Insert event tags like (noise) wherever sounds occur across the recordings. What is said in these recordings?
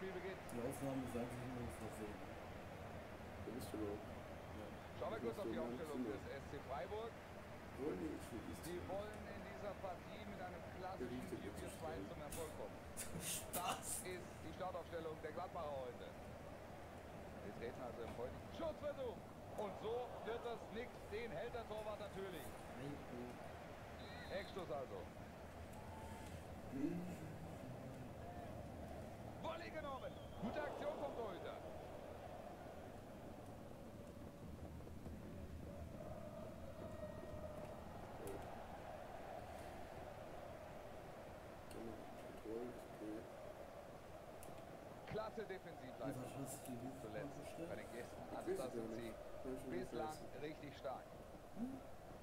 das Spiel beginnt. Die Aufnahme ist eigentlich nur ein Versehen. Wo bist du überhaupt? Schauen wir kurz auf die Ja, Aufstellung ja. des SC Freiburg. Sie wollen in dieser Partie mit einem klassischen Berichtet jetzt 4-4-2 schnell. zum Erfolg kommen. (laughs) Spaß! Ist die Startaufstellung der Gladbacher heute. Wir treten also im heutigen Schussversuch. Und so wird das nix. Den hält der Torwart natürlich. Eckstoß also. Volley genommen. Gute Aktion vom Torhüter. Klasse Defensivleistung. Zuletzt bei den Gästen. Also das sind sie bislang richtig stark.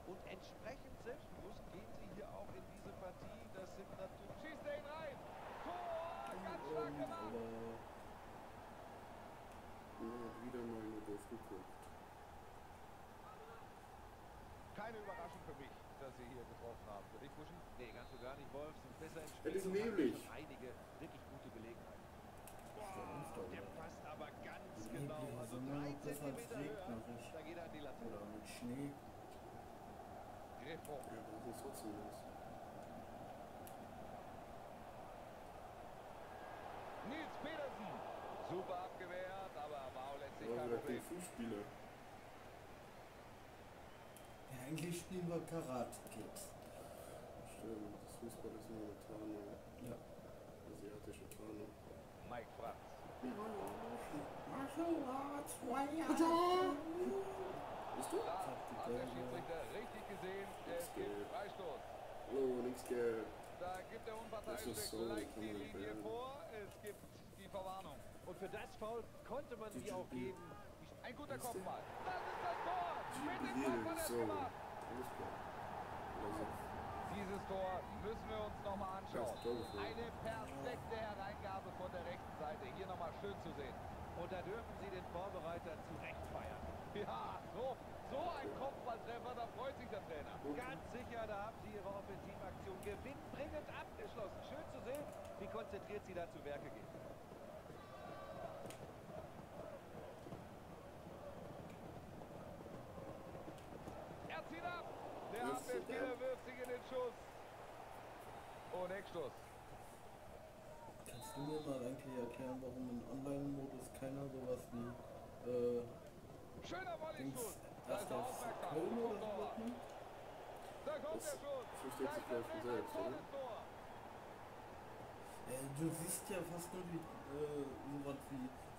Und entsprechend selbstbewusst gehen sie hier auch in diese Partie. Das sind natürlich... Schießt er ihn rein. Tor, ganz stark Und, gemacht. Aber Ja, hat wieder mal nur doof geguckt. Keine Überraschung für mich, dass sie hier getroffen haben. Für dich, Buschen? Nee, ganz und gar nicht, Wolf. Sind besser im Es Spiel. ist haben neblig. schon Einige wirklich gute Gelegenheiten. Fenster, Der passt aber ganz Die genau. Also sind drei nur besser als Zentimeter höher. Da geht er an die Latte. Oder mit Schnee. Griffo. Ja, was ist trotzdem los? Nils Petersen. Super abgewehrt, aber war auch letztlich Ja, eigentlich spielen wir Karate Kids. Stimmt, das Fußball ist nur eine Tarnung. Ja. Asiatische Tarnung. Mike Franz. Bist du? Da Sagt hat die der. Schiedsrichter richtig gesehen. Es gibt geht. Freistoß. Hallo, nix Geld. Da gibt der Unparteiische Das ist so, gleich die Linie werden. vor. Es gibt die Verwarnung. Und für das Foul konnte man Die sie auch geben. Ein guter? Kopfball. Das ist das Tor. Mit dem Kopf hat er es gemacht. Also, Dieses Tor müssen wir uns nochmal anschauen. Eine perfekte Hereingabe von der rechten Seite. Hier nochmal schön zu sehen. Und da dürfen sie den Vorbereiter zu Recht feiern. Ja, so, so ein Kopfballtreffer, da freut sich der Trainer. Ganz sicher, da haben sie ihre Offensivaktion gewinnbringend abgeschlossen. Schön zu sehen, wie konzentriert sie da zu Werke gehen. Zieht ab. Der Er Abwehrspieler ab. wirft sich in den Schuss. Und Eckstoß. Kannst du mir mal eigentlich erklären, warum im Online-Modus keiner sowas wie äh, Schöner Dings Volleyschuss. Da ist erst er auf aufmerksam. Köln oder nimmt? Da kommt Das der Schuss. versteht sich, von selbst, oder? Äh, du siehst ja fast nur die, äh, wie,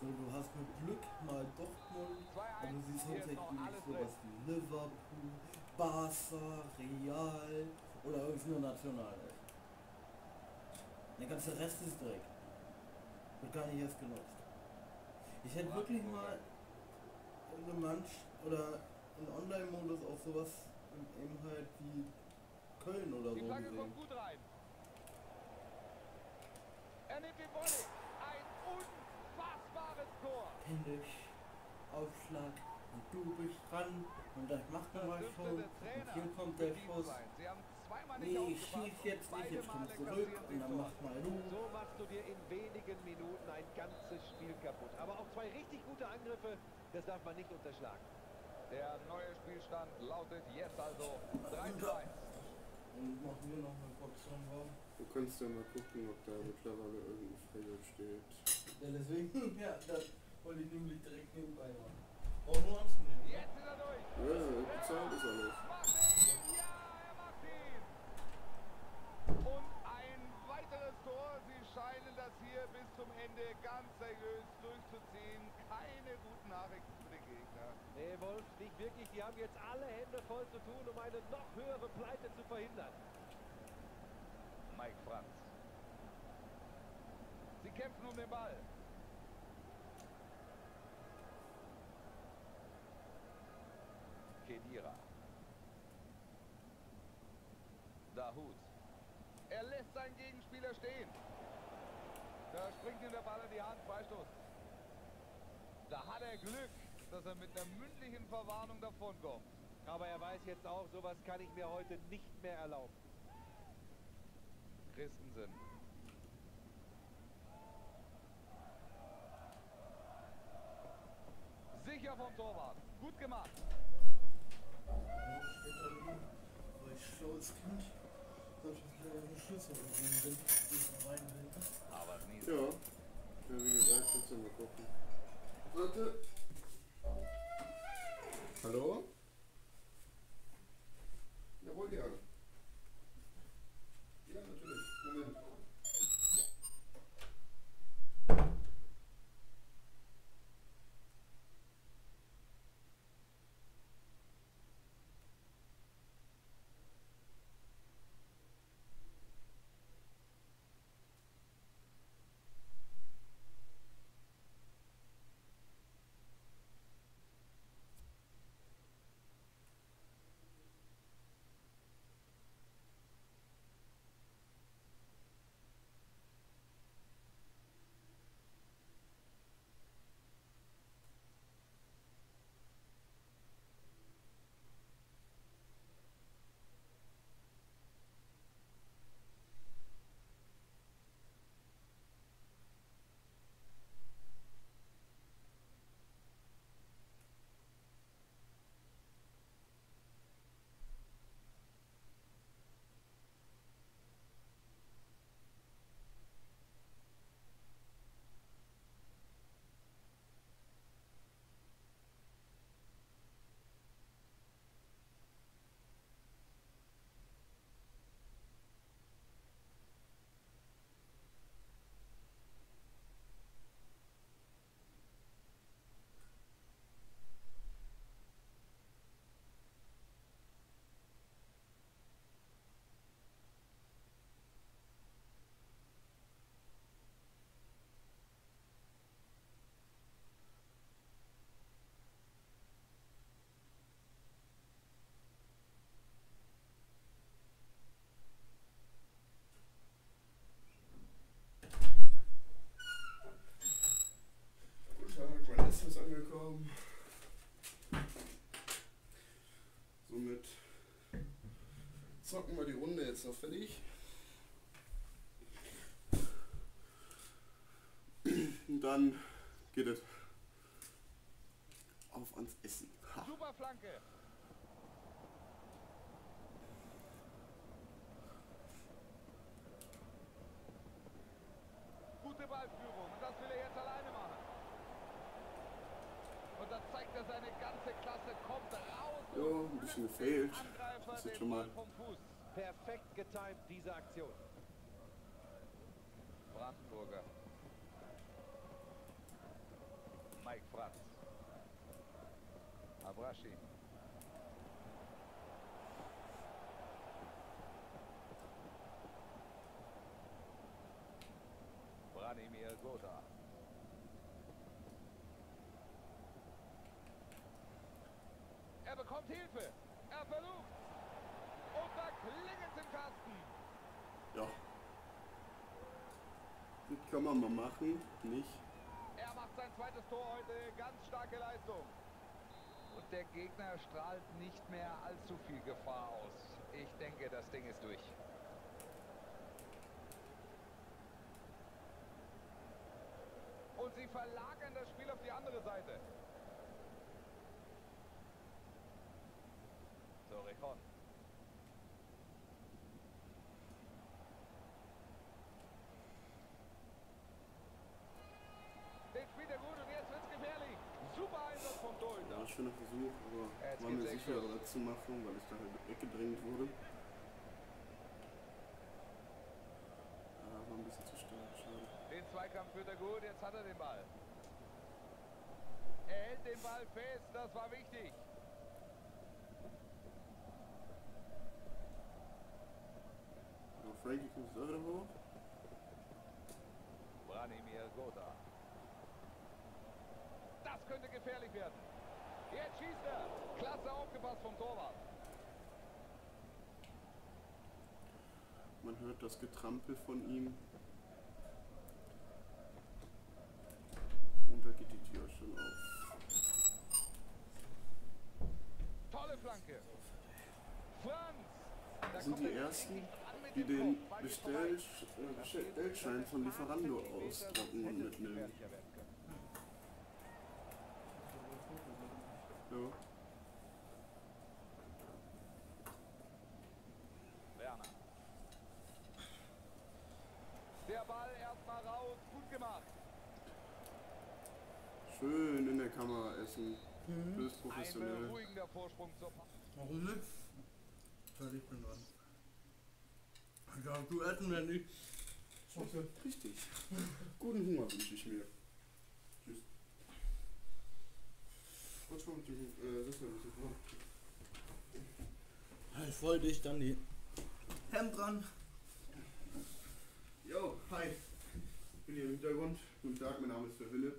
so, du hast mit Glück mal Dortmund, 2-1. aber du siehst hauptsächlich sowas wie Liverpool, Barca, Real oder irgendeine Nationalelf. Der ganze Rest ist Dreck. Wird gar nicht erst genutzt. Ich hätte wirklich mal eine Manch oder einen Online-Modus auf sowas eben halt wie Köln oder Die so Flagge gesehen. kommt gut rein. Er nimmt den Volley. Ein Tor. Händisch, Aufschlag und du bist dran und das macht man mal schon. Und hier kommt der Schuss. sein. Sie haben zweimal nicht Nee, ich schieß jetzt nicht, jetzt komm Male zurück und dann Tor. mach mal du. So machst du dir in wenigen Minuten ein ganzes Spiel kaputt. Aber auch zwei richtig gute Angriffe, das darf man nicht unterschlagen. Der neue Spielstand lautet jetzt also 3 zu 1. Und machen wir noch eine Portion warm. Du kannst ja mal gucken, ob da mittlerweile irgendein Feld steht. Ja, deswegen, (laughs) ja, das wollte ich nämlich direkt nebenbei machen. Brauchen wir uns nehmen. Jetzt ist er durch. Ja, bezahlt ist alles. Ja, er macht ihn. Und ein weiteres Tor. Sie scheinen das hier bis zum Ende ganz seriös durchzuziehen. Keine guten Nachrichten für den Gegner. Nee, Wolf, nicht wirklich. Die haben jetzt alle Hände voll zu tun, um eine noch höhere Pleite zu verhindern. Mike Franz. Sie kämpfen um den Ball. Kedira. Dahut. Er lässt seinen Gegenspieler stehen. Da springt ihm der Ball in die Hand. Freistoß. Da hat er Glück, dass er mit einer mündlichen Verwarnung davonkommt. Aber er weiß jetzt auch, sowas kann ich mir heute nicht mehr erlauben. Christensen. Sicher vom Torwart. Gut gemacht. Aber nicht. Ja. Wie gesagt, jetzt mal gucken. Warte. Hallo? Geht es auf ans Essen. Ha. Super Flanke. Gute Ballführung. Und das will er jetzt alleine machen. Und da zeigt er seine ganze Klasse. Kommt raus. Ja, ein bisschen gefehlt. Angreifer Das ist den schon mal- Ball vom Fuß. Perfekt getimt, diese Aktion. Brandenburger. Mike Franz. Abraschi. Branimir Gotha. Er bekommt Hilfe. Er versucht. Und da klingelt im Kasten. Ja. Das kann man mal machen, nicht? Sein zweites Tor heute. Ganz starke Leistung. Und der Gegner strahlt nicht mehr allzu viel Gefahr aus. Ich denke, das Ding ist durch. Und sie verlagern das Spiel auf die andere Seite. So, Rekon. Ja, schöner Versuch, aber Er hat war mir sechs sicher, Schuss. das zu machen, weil ich da halt weggedrängt wurde. Ja, war ein bisschen zu stark, schade. Den Zweikampf führt er gut, jetzt hat er den Ball. Er hält den Ball fest, das war wichtig. So, Frankie kommt wieder hoch. Branimir Gotha. Das könnte gefährlich werden. Man hört das Getrampel von ihm. Und da geht die Tür schon auf. Tolle Flanke. Franz. Sind die er ersten, die den äh, Bestellschein von Lieferando ausdrucken und mitnehmen. Gefährlicher werden können. Ja. Werner. Der Ball erstmal raus. Gut gemacht. Schön in der Kamera essen. Mhm. Bös Ein professionell. beruhigender Vorsprung zur Pa- Warum nicht? Ich bin dran. Ja, du essen wenn ich. Okay. Richtig. Guten Hunger wünsche ich mir. Tschüss. Was war mit dem äh, Sessel? Ist noch? Ich voll dicht an die Hemd dran. Jo, hi. Ich bin hier im Hintergrund. Guten Tag, mein Name ist der Wille.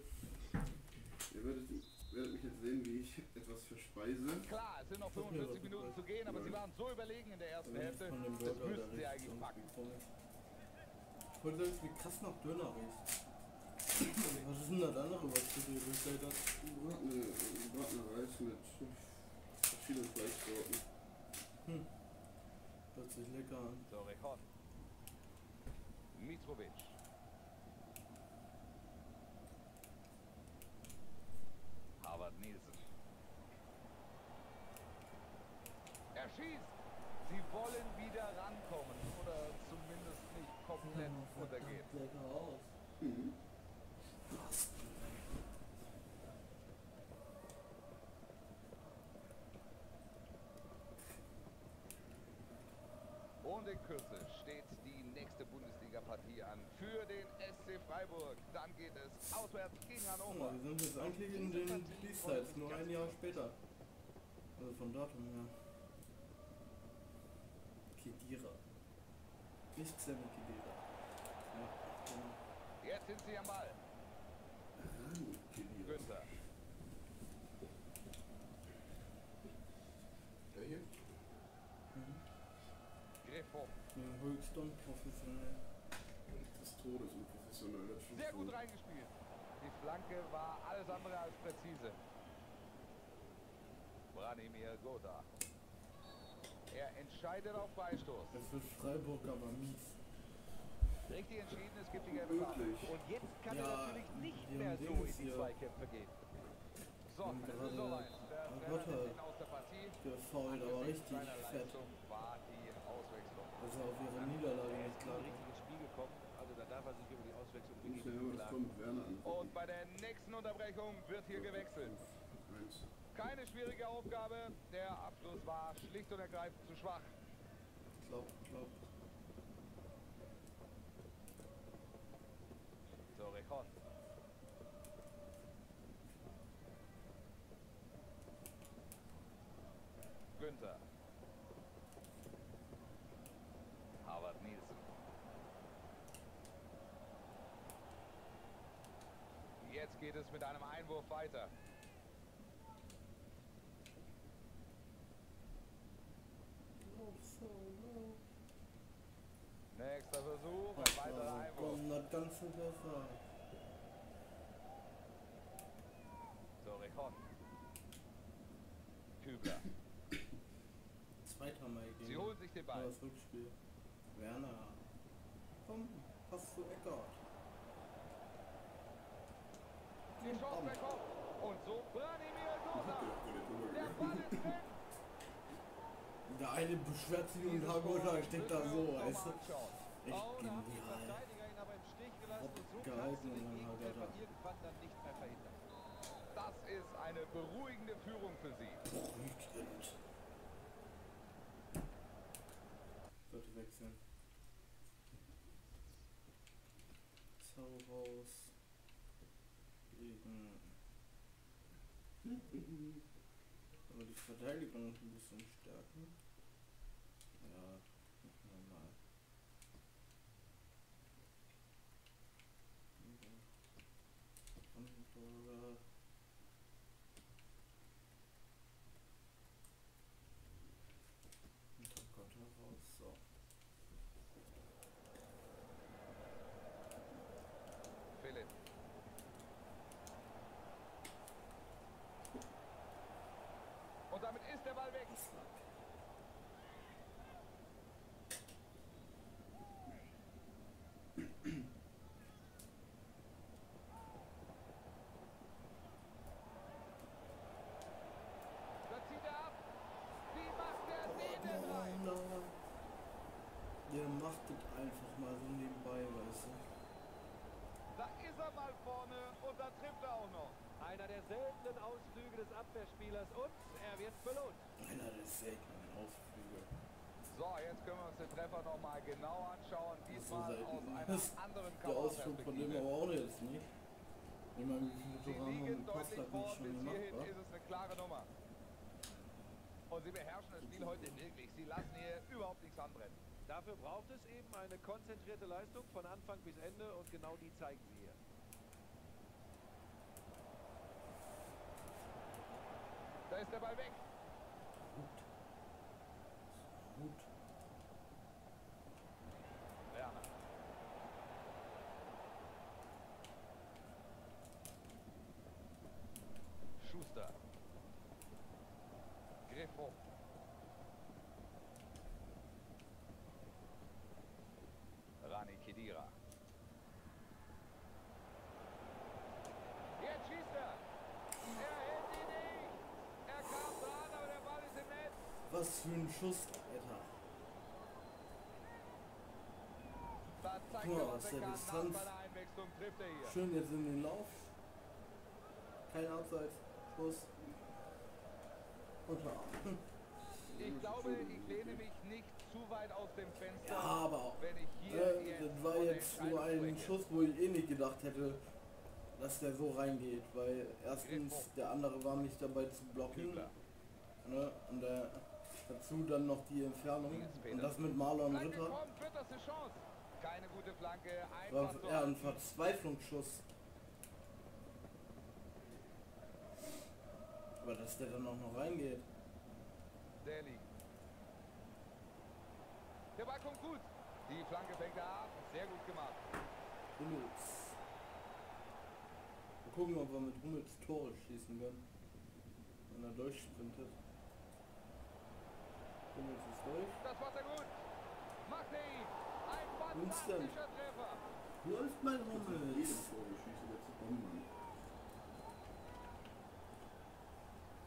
Ihr werdet, werdet mich jetzt sehen, wie ich etwas verspeise. Klar, es sind noch 45 Minuten zu gehen, aber sie waren so überlegen in der ersten Hälfte. Von dem Das müssten sie eigentlich packen. Ich wollte sagen, wie krass nach Döner riecht. Was ist denn das andere, was du dir bestellt hast? Bratene, bratene Reis mit verschiedenen Fleischsorten. Hm. Hört sich lecker an. Torrejon. Mitrovic. Harvard Nielsen. Er schießt. Sie wollen wieder rankommen oder zumindest nicht komplett untergehen. lecker aus. Mhm. Und in Kürze steht Bundesliga-Partie an. Für den SC Freiburg. Dann geht es auswärts gegen Hannover. mal, wir sind jetzt eigentlich in den B-Sides, nur ein Jahr später. Also von Datum her. Kedira. Nicht Sammy Kedira. Ja, genau. Jetzt sind sie am Ball. Rangeliert. Günther. Der hier? Mhm. Griffo. Ja, höchst unprofessionell. Des Todes und professionell. das stimmt Sehr gut reingespielt. Die Flanke war alles andere als präzise. Branimir Gotha. Er entscheidet auf Freistoß. Es wird Freiburg aber mies. Richtig entschieden, es gibt die gelbe Karte. Und jetzt kann Ja, er natürlich nicht mehr so in die. Zweikämpfe gehen. So, es ist soweit. Der aus der Partie. Gefault, aber richtig fett. War Also auf ihre Niederlage Er nicht klar. ein richtiges Spiel gekommen. Also da darf er sich über die Auswechslung angucken. Und bei der nächsten Unterbrechung wird hier gewechselt. Keine schwierige Aufgabe. Der Abschluss war schlicht und ergreifend zu schwach. Glaub, glaub. Torrejon. Günther. Harvard Nielsen. Jetzt geht es mit einem Einwurf weiter. Nächster Versuch, ein weiterer Einwurf. Komm, das Ganze besser. Torrejon. Kübler. Zweiter Mal gegen. Sie holen sich den Ball. Das Rückspiel. Werner. Komm, pass zu Eckert. Die Chance der Kopf. Und so Branimir Gotha. Der Der Ball ist drin. Der eine beschwert sich und Hagota steht müssen da so, weißt du? Echt genial. Gehalten und verhindern. Das ist eine beruhigende Führung für sie. Beruhigend. Aber die Verteidigung ein bisschen stärken. Ja, normal. Hamburger. Und dann kommt er raus. So. Philipp. Und damit ist der Ball weg. Islak. mal vorne und dann trifft er auch noch. Einer der seltenen Ausflüge des Abwehrspielers und er wird belohnt. Einer der seltenen Ausflüge. So, jetzt können wir uns den Treffer nochmal genau anschauen. Das ist so Diesmal aus selten. einer Das- anderen Der Ausflug von dem aber auch jetzt nicht. Ich meine, wie viele liegen und Pass deutlich hat vor nicht schon bis gemacht, hierhin wa? ist es eine klare Nummer. Und sie beherrschen das Spiel heute wirklich. Sie lassen hier überhaupt nichts anbrennen. Dafür braucht es eben eine konzentrierte Leistung von Anfang bis Ende und genau die zeigen sie hier. Da ist der Ball weg. Gut. Gut. Werner. Schuster. Griffo. Rani Kedira. Jetzt schießt er. Er hält ihn nicht. Er kam dran, aber der Ball ist im Netz. Was für ein Schuss, Alter. Guck mal, aus er der. Distanz. Schön jetzt in den Lauf. Kein Abseits. Schuss. Unterarm. Ich glaube, ich lehne mich nicht zu weit aus dem Fenster, Ja, aber auch. wenn ich hier Äh, jetzt das war jetzt so Entscheidung ein. Schuss, wo ich eh nicht gedacht hätte, dass der so reingeht, weil erstens der andere war nicht dabei zu blocken ne, und der, dazu dann noch die Entfernung und das mit Marlon Ritter war eher ein Verzweiflungsschuss. Aber dass der dann auch noch reingeht. Daly. Der Ball kommt gut. Die Flanke fängt er ab. Sehr gut gemacht. Hummels. Mal gucken, ob wir mit Hummels Tore schießen können. Wenn er durchsprintet. Hummels ist durch. Das macht er gut. Macht er ihn. Ein fantastischer Treffer. Läuft mein Hummels. Tor schießt er zu Bomben an.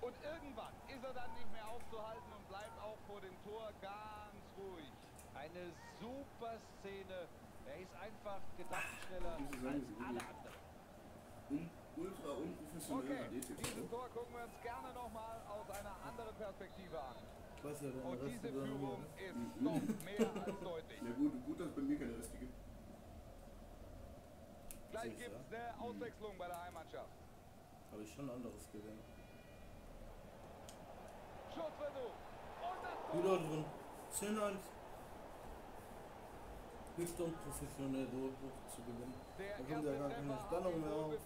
Und irgendwann ist er dann nicht mehr aufzuhalten und bleibt auch vor dem Tor ganz ruhig. Eine super Szene. Er ist einfach gedankenschneller muss sagen, als alle anderen. Ultra unprofessionell Okay, dieses Tor gucken wir uns gerne nochmal aus einer anderen Perspektive an. Weiß ja, Und diese Führung ist noch (laughs) mehr als deutlich. Ja gut, gut, dass es bei mir keine Reste gibt. Gleich gibt es eine Auswechslung bei der Heimmannschaft. Habe ich schon anderes gesehen. Das Wieder Tor. drin. 10-1. Höchst unprofessionell so hoch zu gewinnen. Da kommt ja gar keine Spannung mehr auf. Das.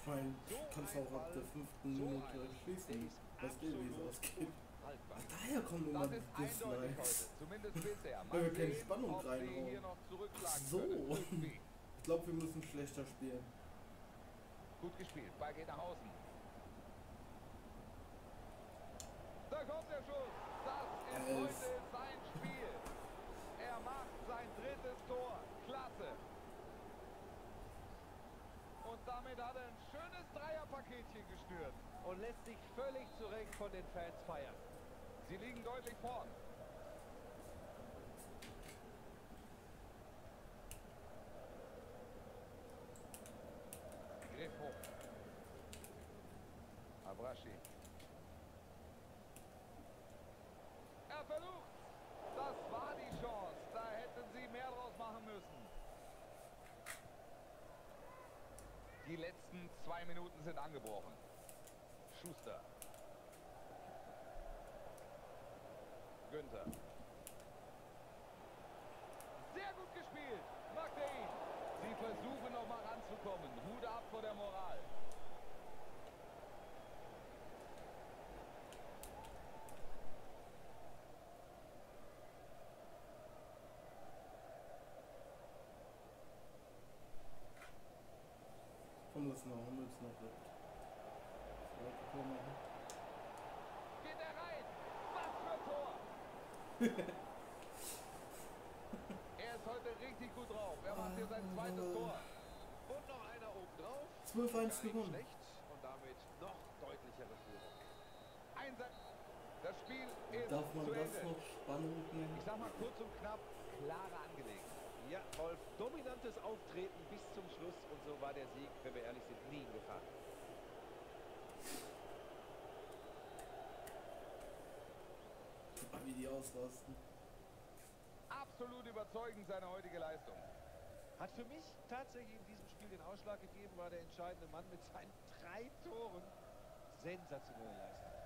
Ich meine, So kannst ein auch ab der fünften Minute ist Was geht, wie es ausgeht. unhaltbar. Daher kommen immer Das heute. Dislikes. (laughs) Weil wir keine Spannung reinhauen. Ach so. Ich glaube, wir müssen schlechter spielen. Gut gespielt. Ball geht nach außen. Da kommt der Schuss. Das ist Elf. heute sein Spiel. Er macht sein drittes Tor. Klasse. Und damit hat er ein schönes Dreierpaketchen geschnürt. Und lässt sich völlig zurecht von den Fans feiern. Sie liegen deutlich vorn. Griff hoch. Abraschi. Er versucht. Das war die Chance. Da hätten sie mehr draus machen müssen. Die letzten zwei Minuten sind angebrochen. Schuster. Günther. Sehr gut gespielt. Macht er ihn. Sie versuchen noch mal ranzukommen. Hut ab vor der Moral. Komm, lass mal Hummels noch weg. Zweite Tor machen. Geht er rein. Was für ein Tor. Er ist heute richtig gut drauf. Er macht hier sein zweites Tor. Und noch einer oben drauf. 12-1 Gar nicht gewonnen. schlecht. Und damit noch deutlichere Führung. Einsatz. Das Spiel ist Darf man zu das Ende. noch spannend nennen? Ich sag mal kurz und knapp, klare angelegt. Ja, Ja, Wolf, dominantes Auftreten bis zum Schluss und so war der Sieg, wenn wir ehrlich sind, nie in Gefahr. Mal, wie die ausrasten. Absolut überzeugend seine heutige Leistung. Hat für mich tatsächlich in diesem Spiel den Ausschlag gegeben, war der entscheidende Mann mit seinen drei Toren. Sensationelle Leistung.